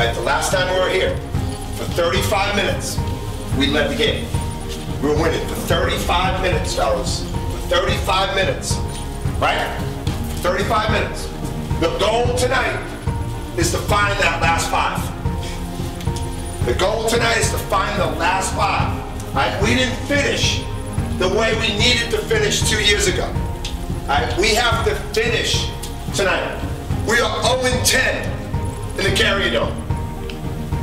Right, the last time we were here, for 35 minutes, we led the game. We were winning for 35 minutes, fellas. For 35 minutes. Right? 35 minutes. The goal tonight is to find that last five. The goal tonight is to find the last five. Right? We didn't finish the way we needed to finish two years ago. Right? We have to finish tonight. We are 0-10 in the Carrier Dome.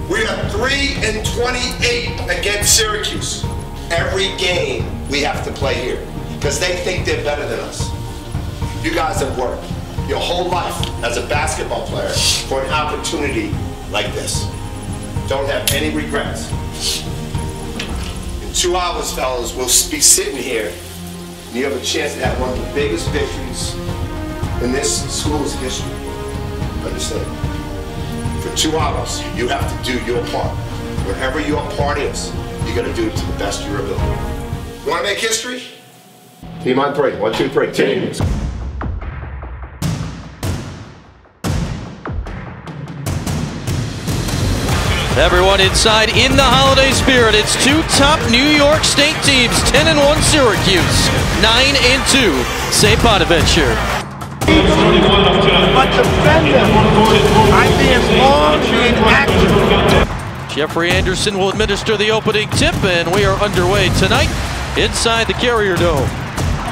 We are 3 and 28 against Syracuse. Every game we have to play here because they think they're better than us. You guys have worked your whole life as a basketball player for an opportunity like this. Don't have any regrets. In two hours, fellas, we'll be sitting here and you have a chance to have one of the biggest victories in this school's history. Understand? For two hours, you have to do your part. Whatever your part is, you got to do it to the best of your ability. Want to make history? Team on three. One, two, three. Team. Everyone inside in the holiday spirit. It's two top New York State teams, 10 and 1 Syracuse, 9 and 2 St. Bonaventure. But defend them. I'm being long, being active. Jeffrey Anderson will administer the opening tip, and we are underway tonight inside the Carrier Dome.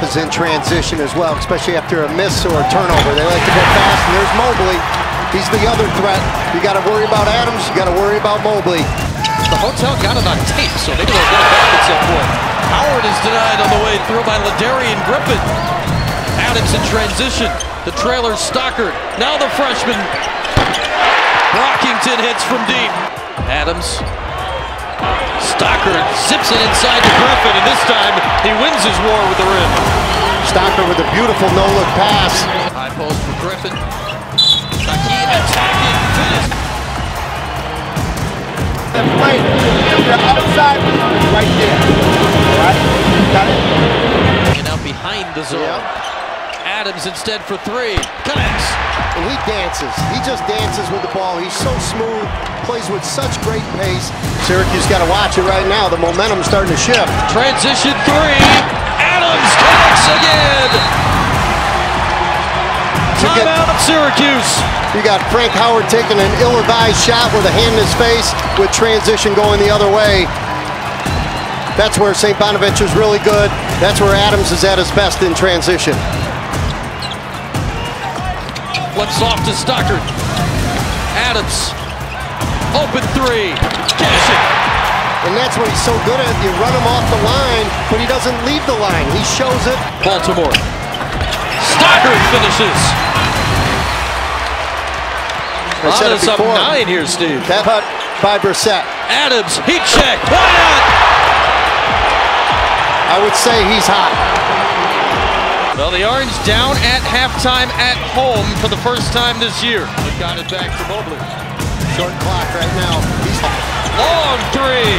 Is in transition as well, especially after a miss or a turnover. They like to go fast, and there's Mobley. He's the other threat. You got to worry about Adams. You got to worry about Mobley. The hotel got it on tape, so maybe they'll get it back at some point. Howard is denied on the way through by LaDarien Griffin. Adams in transition. The trailer Stockard. Now the freshman. Brockington hits from deep. Adams. Stockard zips it inside to Griffin, and this time he wins his war with the rim. Stockard with a beautiful no-look pass. High post for Griffin. Taqee attacking. Finish. That's right. Your outside right there. All right? Got it? And out behind the zone. Yep. Adams instead for three. Connects. And he dances. He just dances with the ball. He's so smooth, plays with such great pace. Syracuse got to watch it right now. The momentum's starting to shift. Transition three. Adams connects again. Timeout, of Syracuse. You got Frank Howard taking an ill-advised shot with a hand in his face with transition going the other way. That's where St. Bonaventure's really good. That's where Adams is at his best in transition. Flips off to Stockard. Adams. Open three. Cash it. And that's what he's so good at. You run him off the line, but he doesn't leave the line. He shows it. Baltimore. Stockard finishes. I said it up nine here, Steve. That putt by Brissett. Adams, heat check. Why not? I would say he's hot. Well, the Orange down at halftime at home for the first time this year. But got it back to Mobley. Short clock right now. He's Long three.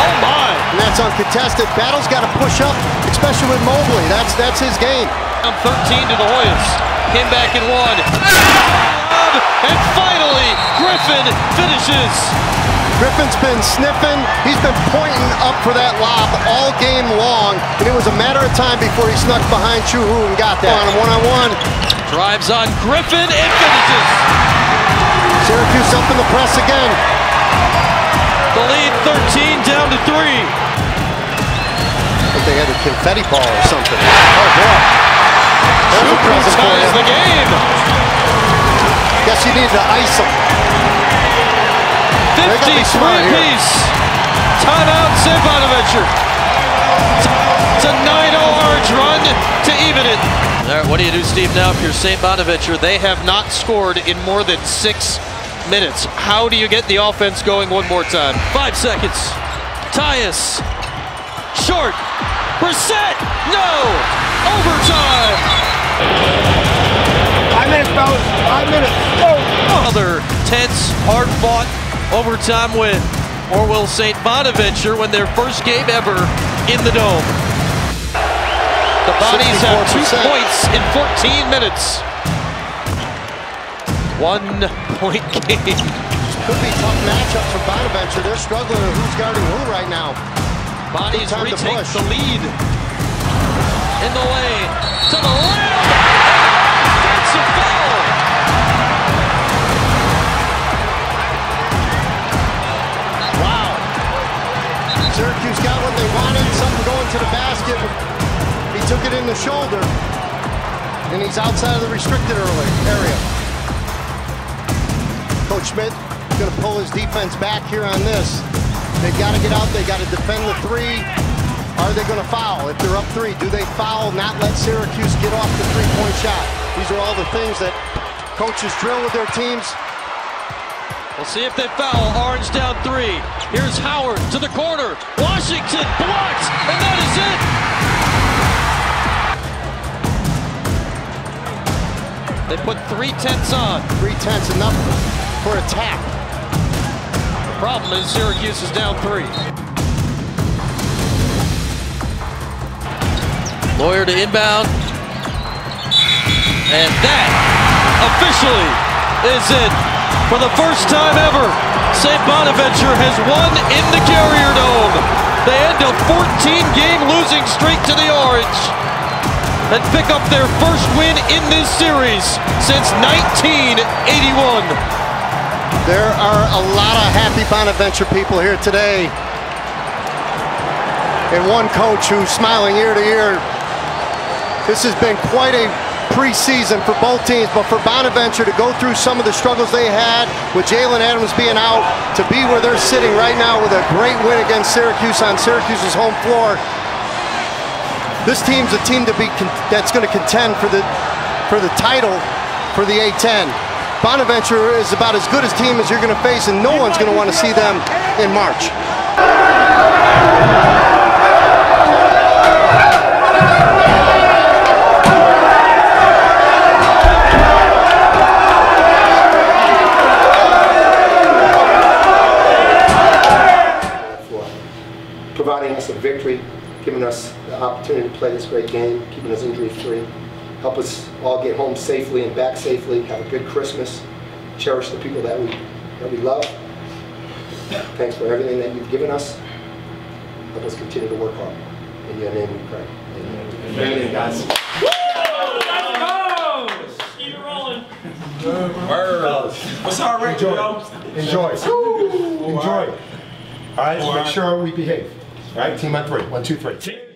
Oh my. and that's uncontested. Battle's got to push up, especially with Mobley. That's that's his game. Down 13 to the Hoyas. Came back and won. And finally, Griffin finishes. Griffin's been sniffing. He's been pointing up for that lob all game long, and it was a matter of time before he snuck behind Chukwu and got that on one-on-one. Drives on Griffin and finishes. Syracuse up in the press again. The lead 13 down to three. But they had a confetti ball or something. Oh Guess you need to ice him. They gotta be 53 smart piece. Timeout, St. Bonaventure. It's a 9-0 Orange run to even it. All right, what do you do, Steve, now if you're St. Bonaventure? They have not scored in more than six minutes. How do you get the offense going one more time? Five seconds. Tyus. Short. Brissett. No. Overtime. Five minutes, fellas. Five minutes. Another tense, hard-fought overtime win. Or will St. Bonaventure win their first game ever in the Dome? The Bonnies have two points in 14 minutes. One point game. Could be tough matchups for Bonaventure. They're struggling with who's guarding who right now. To retake the lead. In the lane. To the rim. Outside of the restricted early area. Coach Schmidt going to pull his defense back here on this. They've got to get out, they got to defend the three. Are they going to foul? If they're up three, do they foul, not let Syracuse get off the three-point shot? These are all the things that coaches drill with their teams. We'll see if they foul. Orange down three. Here's Howard to the corner. Washington blocked, and that is it. They put three tenths on. Three tenths enough for a tap. The problem is Syracuse is down three. Lawyer to inbound. And that officially is it. For the first time ever, St. Bonaventure has won in the Carrier Dome. They end a 14-game losing streak to the Orange and pick up their first win in this series since 1981. There are a lot of happy Bonaventure people here today. And one coach who's smiling ear to ear. This has been quite a preseason for both teams, but for Bonaventure to go through some of the struggles they had with Jaylen Adams being out, to be where they're sitting right now with a great win against Syracuse on Syracuse's home floor. This team's a team to be that's going to contend for the for the title for the A10. Bonaventure is about as good a team as you're going to face, and no one's going to want to see them in March. providing us a victory, giving us opportunity to play this great game, keeping us injury free. Help us all get home safely and back safely. Have a good Christmas. Cherish the people that we that we love. Thanks for everything that you've given us. Help us continue to work hard. In your name we pray. Amen. Amen, guys. Keep it rolling. What's all right, Enjoy. Enjoy. Enjoy. All right, make sure we behave. All right, team on three. One, two, three.